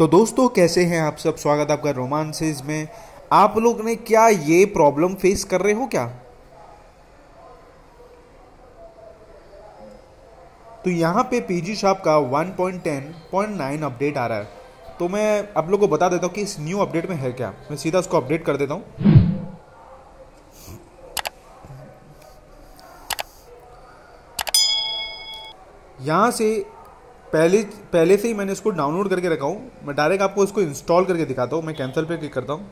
तो दोस्तों, कैसे हैं आप सब? स्वागत आपका रोमांसेस में। आप लोग ने क्या ये प्रॉब्लम फेस कर रहे हो क्या? तो यहाँ पे पीजी शॉप का 1.10.9 अपडेट आ रहा है। तो मैं आप लोग को बता देता हूँ कि इस न्यू अपडेट में है क्या। मैं सीधा उसको अपडेट कर देता हूँ। यहाँ से पहले पहले से ही मैंने इसको डाउनलोड करके रखा हूँ। मैं डायरेक्ट आपको इसको इंस्टॉल करके दिखाता हूँ। मैं कैंसिल पे क्लिक करता हूँ।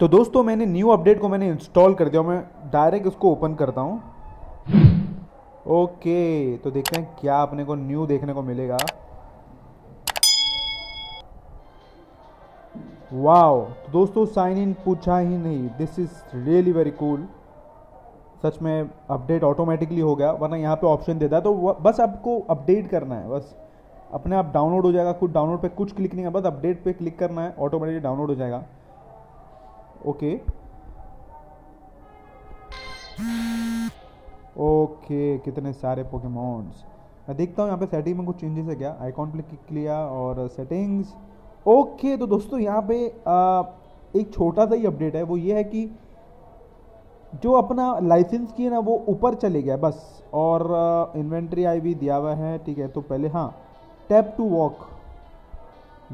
तो दोस्तों, मैंने न्यू अपडेट को मैंने इंस्टॉल कर दिया मैं डायरेक्ट इसको ओपन करता हूँ। ओके तो देखते हैं क्या अपने को न्यू देखने को मिलेगा। वाओ तो दोस्तों साइन इन पूछा ही नहीं। This is really very cool सच में अपडेट ऑटोमेटिकली हो गया, वरना यहाँ पे ऑप्शन देता है तो बस आपको अपडेट करना है, बस। अपने आप डाउनलोड हो जाएगा कुछ डाउनलोड पे कुछ क्लिक नहीं है, बस अपडेट पे क्लिक करना है ऑटोमेटिकली डाउनलोड हो जाएगा। ओके ओके कितने सारे पोकेमोन्स मैं देखता हूँ यहाँ पे सेटिंग में कुछ चेंजेस है क्या? आइकॉन पे क्लिक किया और सेटिंग्स ओके तो दोस्तों यहाँ पे आ, एक छोटा सा ही अपडेट है। वो ये है कि जो अपना लाइसेंस की है ना वो ऊपर चले गया बस। और इन्वेंट्री आई भी दिया हुआ है ठीक है? तो पहले हाँ टैप टू वॉक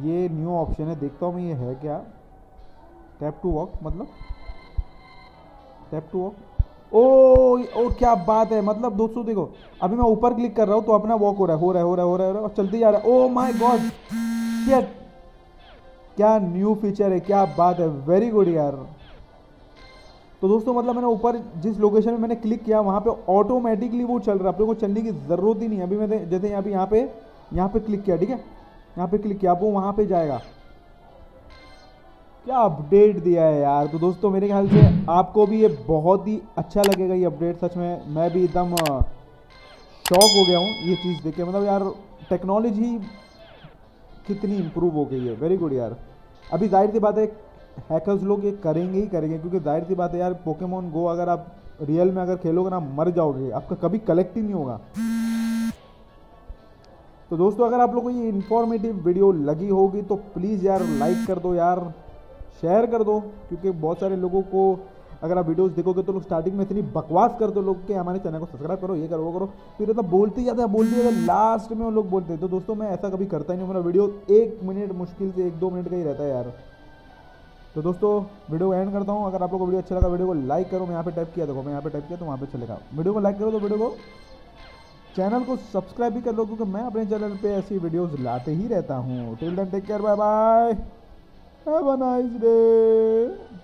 ये न्यू ऑप्शन है। देखता हूँ मैं ये है क्या? टैप टू वॉक मतलब? टैप टू वॉक ओ ओ क्या बात है। मतलब दोस्तों देखो अभी मैं ऊपर क्लिक कर रहा हूँ तो अपना वॉक हो रहा है हो रहा है हो रहा है हो रहा है, और चलते जा रहा है। ओ माय गॉड क्या क्या न्यू फीचर है क्या बात है। वेरी गुड यार। तो दोस्तों मतलब मैंने ऊपर जिस लोकेशन में मैंने क्लिक किया वहाँ पे ऑटोमेटिकली वो चल रहा है। अपने को चलने की ज़रूरत ही नहीं अभी मैंने जैसे यहाँ पे यहाँ पे यहाँ पे क्लिक किया ठीक है? यहाँ पे क्लिक किया वो वहाँ पे जाएगा। क्या अपडेट दिया है यार? तो दोस्तों, मेरे ख्याल से आपको भी ये बहुत ही अच्छा लगेगा ये अपडेट सच में। मैं भी एकदम शॉक हो गया हूँ ये चीज़ देख के। मतलब यार टेक्नोलॉजी कितनी इम्प्रूव हो गई है। वेरी गुड यार। अभी ज़ाहिर सी बात है हैकर्स लोग ये करेंगे ही करेंगे, क्योंकि ज़ाहिर सी बात है यार पोकेमोन गो अगर आप रियल में अगर खेलोगे ना, मर जाओगे। आपका कभी कलेक्ट ही नहीं होगा। तो दोस्तों, अगर आप लोगों को ये इन्फॉर्मेटिव वीडियो लगी होगी तो प्लीज़ यार लाइक कर दो यार। शेयर कर दो, क्योंकि बहुत सारे लोगों को, अगर आप वीडियोस देखोगे तो लोग स्टार्टिंग में इतनी बकवास कर दो लोग के हमारे चैनल को सब्सक्राइब करो, ये करो, वो करो। फिर तो बोलते ही जाते बोलते जाते लास्ट में वो लोग बोलते हैं। तो दोस्तों, मैं ऐसा कभी करता ही नहीं मेरा वीडियो एक मिनट मुश्किल से, एक दो मिनट का ही रहता है यार। तो दोस्तों वीडियो एंड करता हूँ। अगर आप लोग को वीडियो अच्छा लगा वीडियो को लाइक करो। मैं यहाँ पे टाइप किया, देखो, मैं यहाँ पे टाइप किया तो वहाँ पे चलेगा वीडियो को लाइक करो तो वीडियो को चैनल को सब्सक्राइब भी कर लो, क्योंकि मैं अपने चैनल पे ऐसी वीडियोस लाते ही रहता हूँ। Till take care bye bye Have a nice day.